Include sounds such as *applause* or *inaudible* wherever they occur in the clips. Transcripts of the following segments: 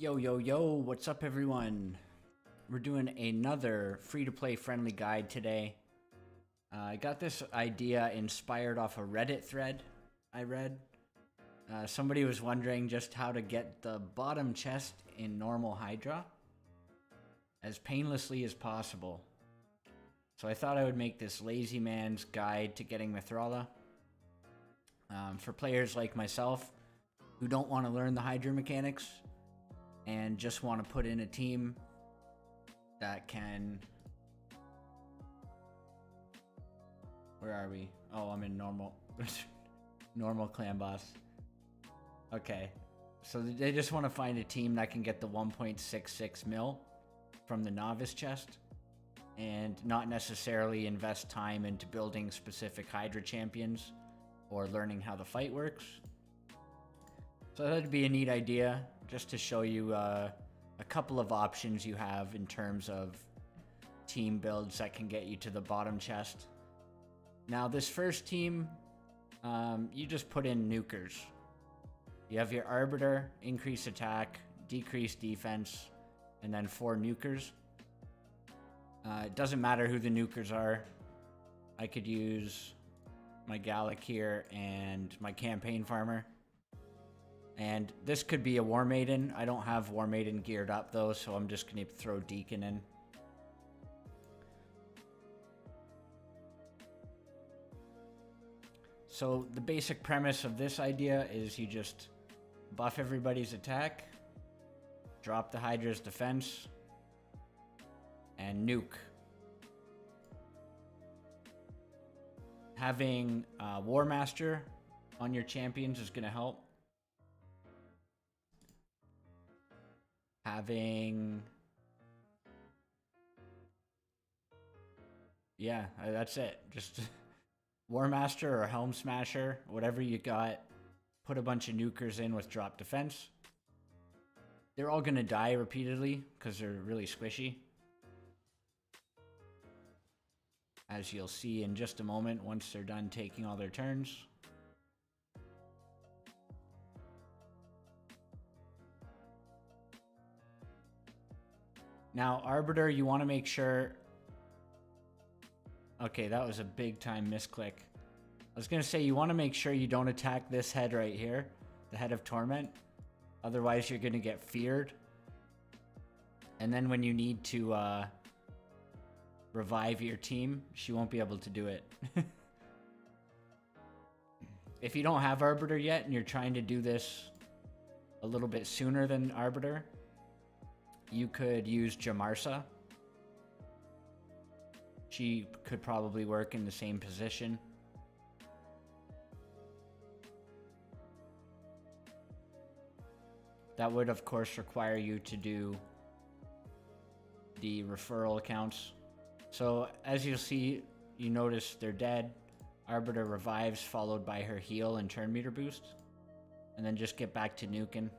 Yo, yo, yo, what's up, everyone? We're doing another free to play friendly guide today. Uh, I got this idea inspired off a Reddit thread I read. Uh, somebody was wondering just how to get the bottom chest in normal Hydra as painlessly as possible. So I thought I would make this lazy man's guide to getting Mithrala. Um, for players like myself who don't want to learn the Hydra mechanics and just want to put in a team that can. Where are we? Oh, I'm in normal. *laughs* normal clan boss. Okay. So they just want to find a team that can get the 1.66 mil from the novice chest and not necessarily invest time into building specific Hydra champions or learning how the fight works. So that'd be a neat idea just to show you uh, a couple of options you have in terms of team builds that can get you to the bottom chest. Now this first team, um, you just put in nukers. You have your Arbiter, increase attack, decrease defense, and then four nukers. Uh, it doesn't matter who the nukers are. I could use my Gallek here and my campaign farmer. And this could be a War Maiden. I don't have War Maiden geared up though, so I'm just going to throw Deacon in. So the basic premise of this idea is you just buff everybody's attack, drop the Hydra's defense, and nuke. Having uh, War Master on your champions is going to help. Having... Yeah, that's it. Just *laughs* War Master or Helm Smasher, whatever you got. Put a bunch of nukers in with drop defense. They're all going to die repeatedly because they're really squishy. As you'll see in just a moment once they're done taking all their turns. Now, Arbiter, you want to make sure... Okay, that was a big time misclick. I was going to say, you want to make sure you don't attack this head right here. The head of Torment. Otherwise, you're going to get feared. And then when you need to uh, revive your team, she won't be able to do it. *laughs* if you don't have Arbiter yet and you're trying to do this a little bit sooner than Arbiter, you could use Jamarsa. She could probably work in the same position. That would, of course, require you to do the referral accounts. So, as you'll see, you notice they're dead. Arbiter revives, followed by her heal and turn meter boost. And then just get back to nuking.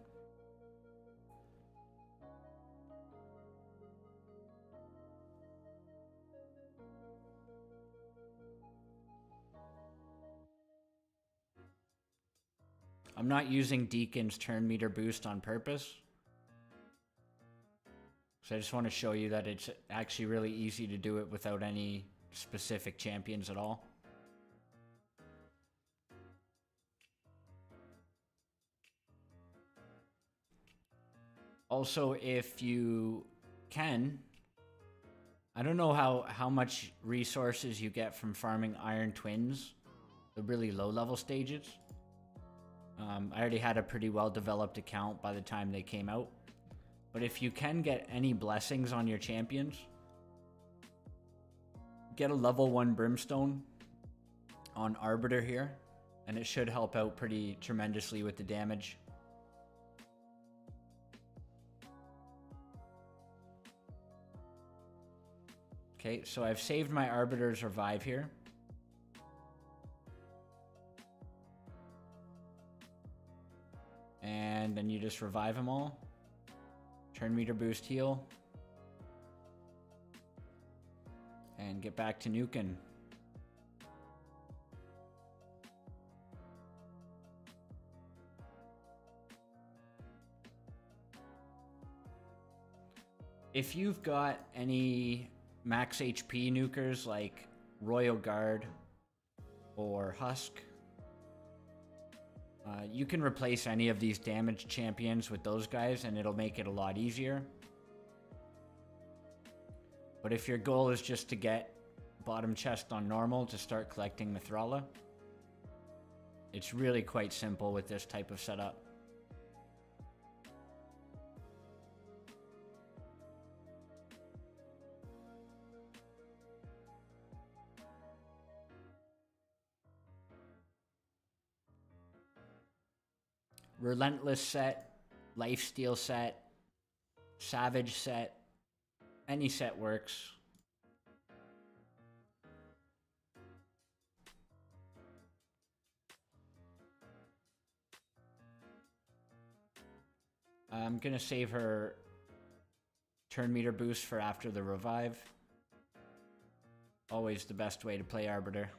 I'm not using Deacon's turn meter boost on purpose. So I just want to show you that it's actually really easy to do it without any specific champions at all. Also, if you can, I don't know how, how much resources you get from farming Iron Twins, the really low level stages. Um, I already had a pretty well developed account by the time they came out. But if you can get any blessings on your champions, get a level 1 Brimstone on Arbiter here, and it should help out pretty tremendously with the damage. Okay, so I've saved my Arbiter's Revive here. And then you just revive them all. Turn meter boost heal. And get back to nuking. if you've got any max HP nukers like Royal Guard or Husk, uh, you can replace any of these damaged champions with those guys and it'll make it a lot easier. But if your goal is just to get bottom chest on normal to start collecting Mithrala, it's really quite simple with this type of setup. Relentless set, Lifesteal set, Savage set, any set works. I'm gonna save her turn meter boost for after the revive. Always the best way to play Arbiter.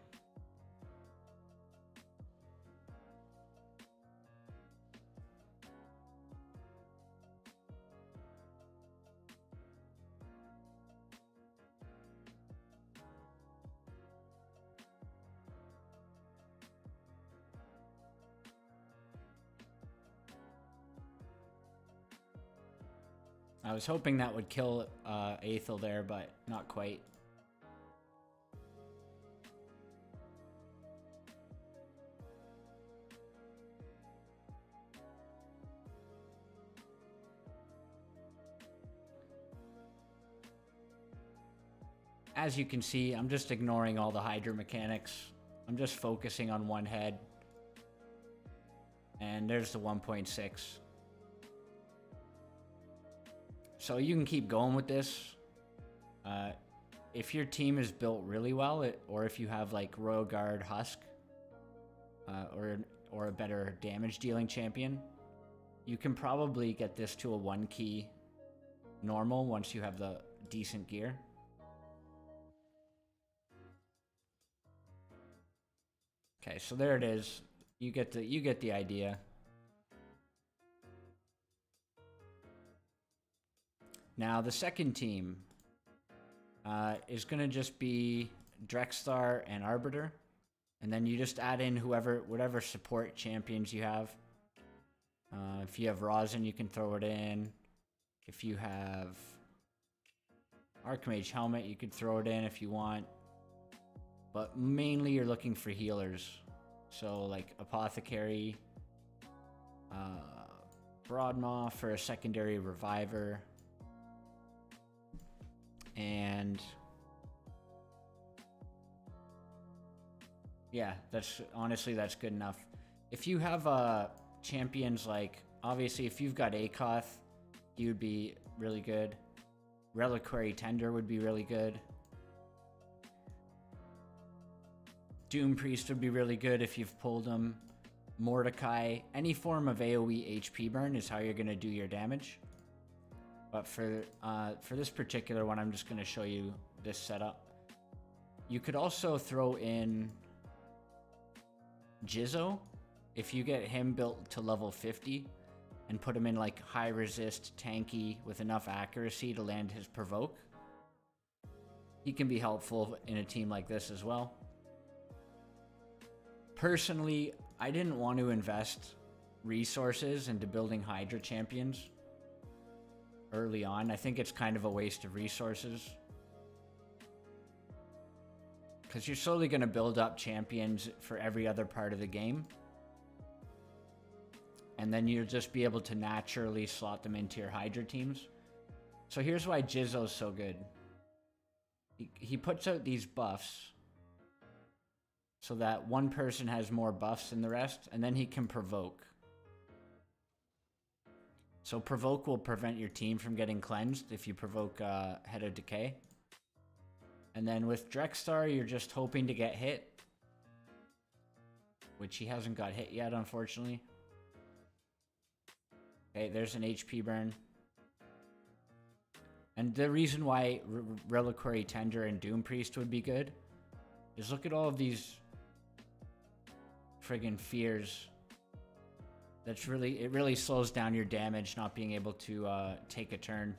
Was hoping that would kill uh, Athel there, but not quite. As you can see, I'm just ignoring all the Hydra mechanics. I'm just focusing on one head. And there's the 1.6. So you can keep going with this. Uh, if your team is built really well, it, or if you have like Royal Guard Husk, uh, or or a better damage dealing champion, you can probably get this to a one key normal once you have the decent gear. Okay, so there it is. You get the you get the idea. Now, the second team uh, is going to just be Drexthar and Arbiter. And then you just add in whoever, whatever support champions you have. Uh, if you have Rosin, you can throw it in. If you have Archmage Hellmut, you could throw it in if you want. But mainly you're looking for healers. So like Apothecary, uh, Broadmaw for a secondary reviver and yeah, that's honestly that's good enough. If you have uh champions like obviously if you've got Akoth, would be really good. Reliquary Tender would be really good. Doom Priest would be really good if you've pulled him. Mordecai, any form of AoE HP burn is how you're going to do your damage. But for, uh, for this particular one, I'm just going to show you this setup. You could also throw in Jizoh. If you get him built to level 50 and put him in like high resist, tanky with enough accuracy to land his provoke, he can be helpful in a team like this as well. Personally, I didn't want to invest resources into building Hydra champions early on. I think it's kind of a waste of resources. Because you're slowly going to build up champions for every other part of the game. And then you'll just be able to naturally slot them into your Hydra teams. So here's why Jizoh's so good. He, he puts out these buffs so that one person has more buffs than the rest, and then he can provoke. So provoke will prevent your team from getting cleansed if you provoke uh, Head of Decay. And then with Drexthar, you're just hoping to get hit. Which he hasn't got hit yet, unfortunately. Okay, there's an HP burn. And the reason why Reliquary Tender and Doom Priest would be good is look at all of these friggin' fears that's really, it really slows down your damage not being able to uh, take a turn.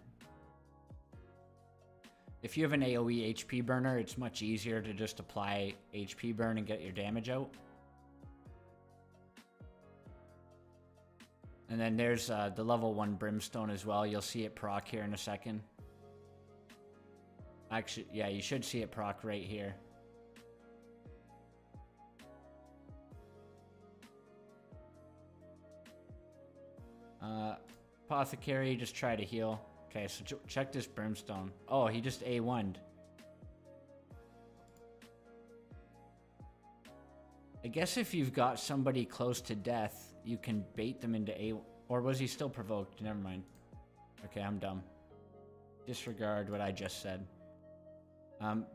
If you have an AoE HP burner, it's much easier to just apply HP burn and get your damage out. And then there's uh, the level 1 Brimstone as well. You'll see it proc here in a second. Actually, yeah, you should see it proc right here. Uh, Apothecary, just try to heal. Okay, so ch check this Brimstone. Oh, he just A1'd. I guess if you've got somebody close to death, you can bait them into A... Or was he still provoked? Never mind. Okay, I'm dumb. Disregard what I just said. Um,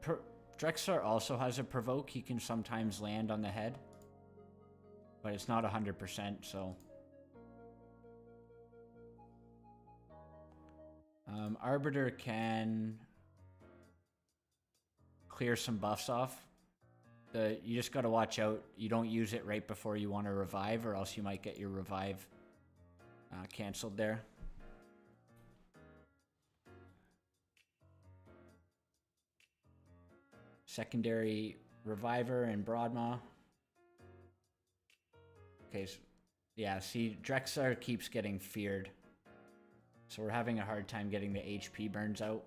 Drexthar also has a provoke. He can sometimes land on the head. But it's not 100%, so... Um, Arbiter can clear some buffs off. The you just got to watch out. You don't use it right before you want to revive, or else you might get your revive uh, canceled there. Secondary reviver and Broadmaw. Okay, so, yeah. See, Drexthar keeps getting feared. So we're having a hard time getting the HP burns out.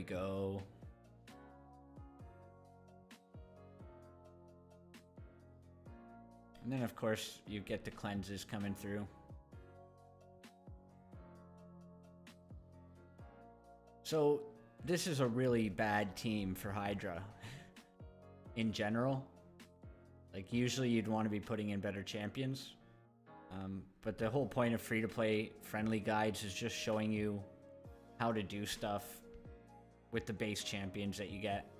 We go. And then, of course, you get the cleanses coming through. So, this is a really bad team for Hydra *laughs* in general. Like, usually you'd want to be putting in better champions. Um, but the whole point of free-to-play friendly guides is just showing you how to do stuff with the base champions that you get.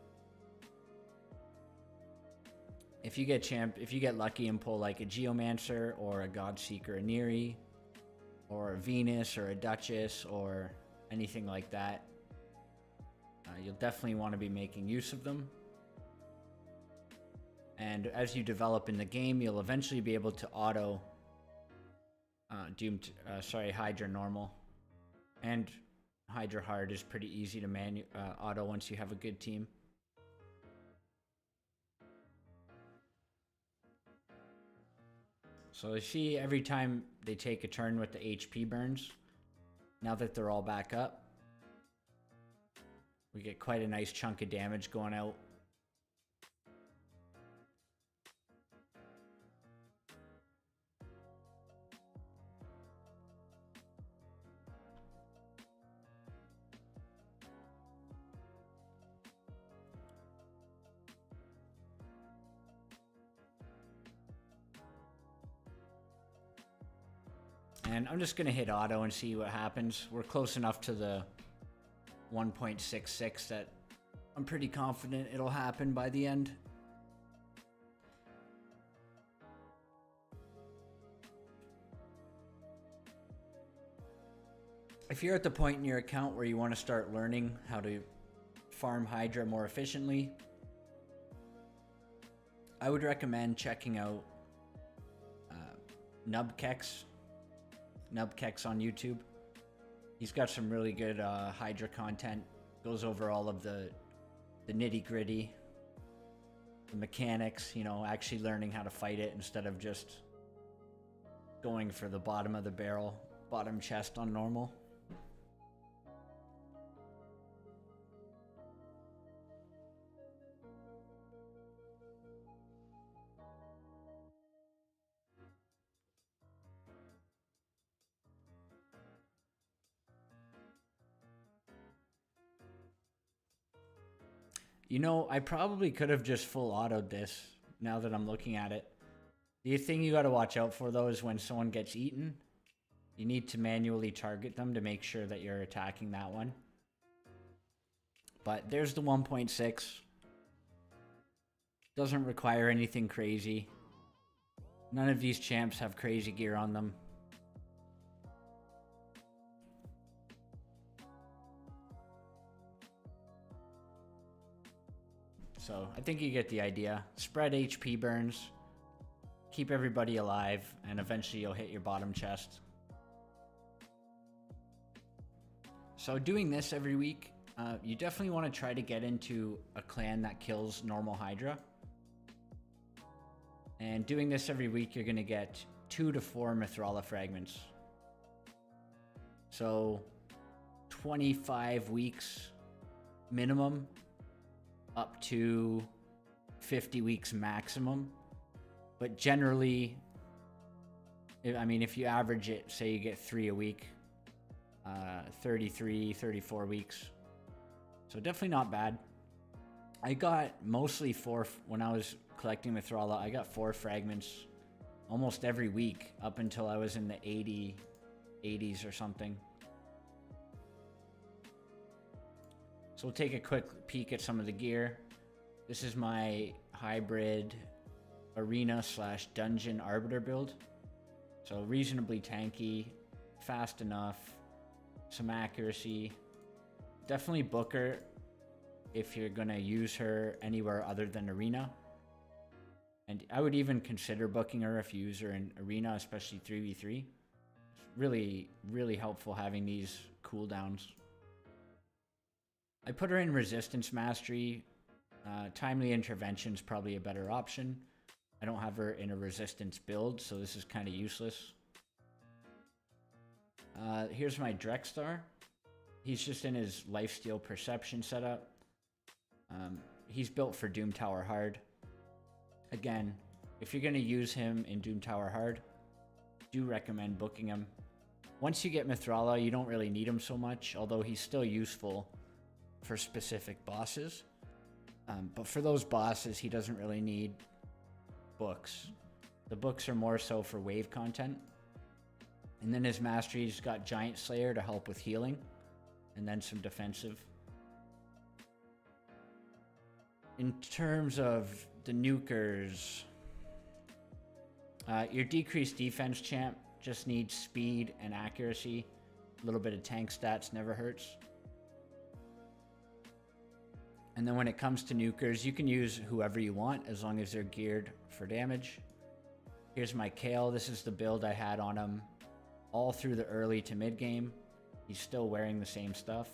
If you get champ, if you get lucky and pull like a Geomancer or a Godseeker, a Neri, or a Venus or a Duchess or anything like that, uh, you'll definitely want to be making use of them. And as you develop in the game, you'll eventually be able to auto uh, Doom, uh, sorry, Hydra normal, and Hydra Hard is pretty easy to manu uh, auto once you have a good team. So you see every time they take a turn with the HP burns, now that they're all back up, we get quite a nice chunk of damage going out. And I'm just to hit auto and see what happens. We're close enough to the 1.66 that I'm pretty confident it'll happen by the end. If you're at the point in your account where you want to start learning how to farm Hydra more efficiently, I would recommend checking out uh, Nubkex Nubkex on YouTube. He's got some really good uh, Hydra content. Goes over all of the the nitty gritty, the mechanics. You know, actually learning how to fight it instead of just going for the bottom of the barrel, bottom chest on normal. You know, I probably could have just full autoed this now that I'm looking at it. The thing you got to watch out for though is when someone gets eaten, You need to manually target them to make sure that you're attacking that one. But there's the 1.6. Doesn't require anything crazy. None of these champs have crazy gear on them. So I think you get the idea. Spread HP burns, keep everybody alive, and eventually you'll hit your bottom chest. So doing this every week, uh, you definitely want to try to get into a clan that kills normal Hydra. And doing this every week, you're going to get two to four Mithrala fragments. So 25 weeks minimum up to 50 weeks maximum. But generally, I mean, if you average it, say you get three a week, uh, 33, 34 weeks. So definitely not bad. I got mostly four, when I was collecting Mithrala, I got four fragments almost every week up until I was in the 80, 80s or something. So we'll take a quick peek at some of the gear. This is my hybrid arena slash dungeon arbiter build. So reasonably tanky, fast enough, some accuracy. Definitely Booker if you're gonna use her anywhere other than arena. And I would even consider booking her if you use her in arena, especially 3v3. It's really, really helpful having these cooldowns. I put her in Resistance Mastery. Uh, timely Intervention is probably a better option. I don't have her in a Resistance build, so this is kind of useless. Uh, here's my Drexthar. He's just in his Lifesteal Perception setup. Um, he's built for Doom Tower Hard. Again, if you're going to use him in Doom Tower Hard, do recommend booking him. Once you get Mithrala, you don't really need him so much, although he's still useful for specific bosses. Um, but for those bosses, he doesn't really need books. The books are more so for wave content. And then his mastery's got Giant Slayer to help with healing, and then some defensive. In terms of the nukers, uh, your decreased defense champ just needs speed and accuracy. A little bit of tank stats never hurts. And then when it comes to nukers, you can use whoever you want as long as they're geared for damage. Here's my Kael. This is the build I had on him all through the early to mid game. He's still wearing the same stuff.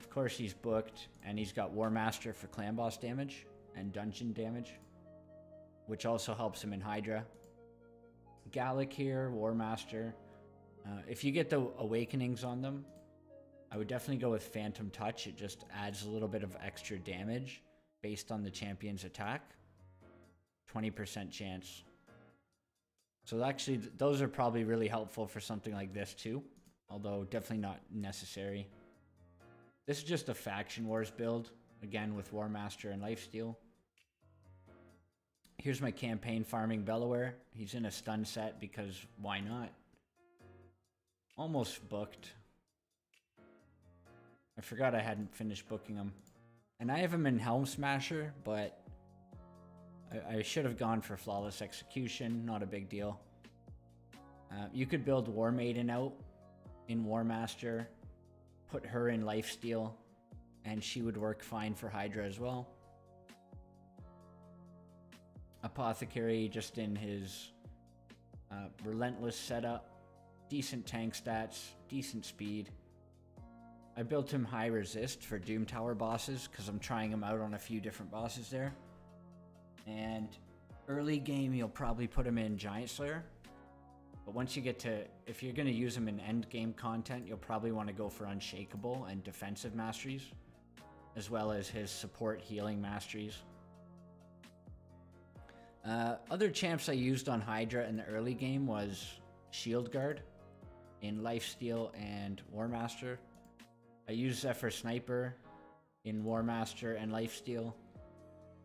Of course, he's booked, and he's got War Master for clan boss damage and dungeon damage, which also helps him in Hydra. Gallek here, War Master. Uh, if you get the Awakenings on them, I would definitely go with Phantom Touch. It just adds a little bit of extra damage based on the champion's attack. 20% chance. So actually, those are probably really helpful for something like this too. Although definitely not necessary. This is just a Faction Wars build. Again, with War Master and Lifesteal. Here's my campaign farming Bellower. He's in a stun set because why not? Almost booked. I forgot I hadn't finished booking them. And I have him in Helm Smasher, but I, I should have gone for Flawless Execution. Not a big deal. Uh, you could build War Maiden out in War Master, put her in Lifesteal, and she would work fine for Hydra as well. Apothecary just in his uh, Relentless setup. Decent tank stats, decent speed. I built him high resist for Doom Tower bosses because I'm trying him out on a few different bosses there. And early game, you'll probably put him in Giant Slayer. But once you get to, if you're going to use him in end game content, you'll probably want to go for Unshakable and defensive masteries, as well as his support healing masteries. Uh, other champs I used on Hydra in the early game was Shield Guard in Lifesteal and War Master. I use Zephyr Sniper in War Master and Lifesteal.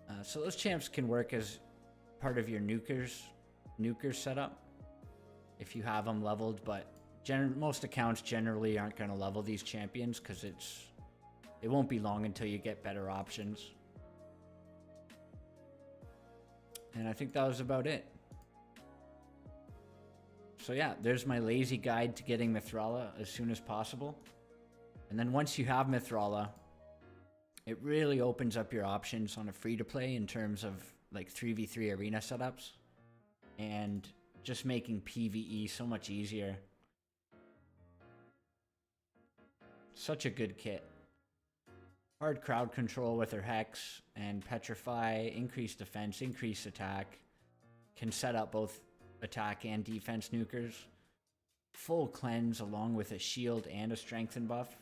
Uh, so those champs can work as part of your nukers, nuker setup. if you have them leveled, but most accounts generally aren't going to level these champions because it's it won't be long until you get better options. And I think that was about it. So yeah, there's my lazy guide to getting Mithrala as soon as possible. And then once you have Mithrala, it really opens up your options on a free to play in terms of like 3v3 arena setups and just making PvE so much easier. Such a good kit. Hard crowd control with her Hex and Petrify, increased defense, increased attack. Can set up both attack and defense nukers. Full cleanse along with a shield and a strengthen buff.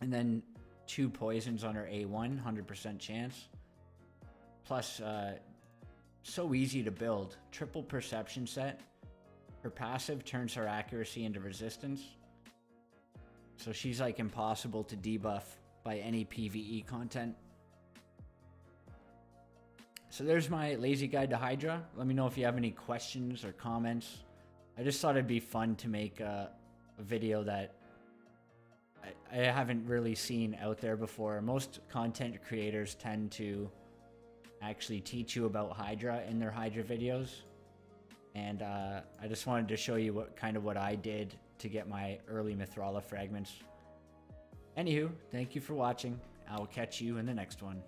And then two poisons on her A1, 100% chance. Plus, uh, so easy to build. Triple perception set. Her passive turns her accuracy into resistance. So she's like impossible to debuff by any PvE content. So there's my lazy guide to Hydra. Let me know if you have any questions or comments. I just thought it'd be fun to make a, a video that I, I haven't really seen out there before. Most content creators tend to actually teach you about Hydra in their Hydra videos. And uh, I just wanted to show you what kind of what I did to get my early Mithrala fragments. Anywho, thank you for watching. I will catch you in the next one.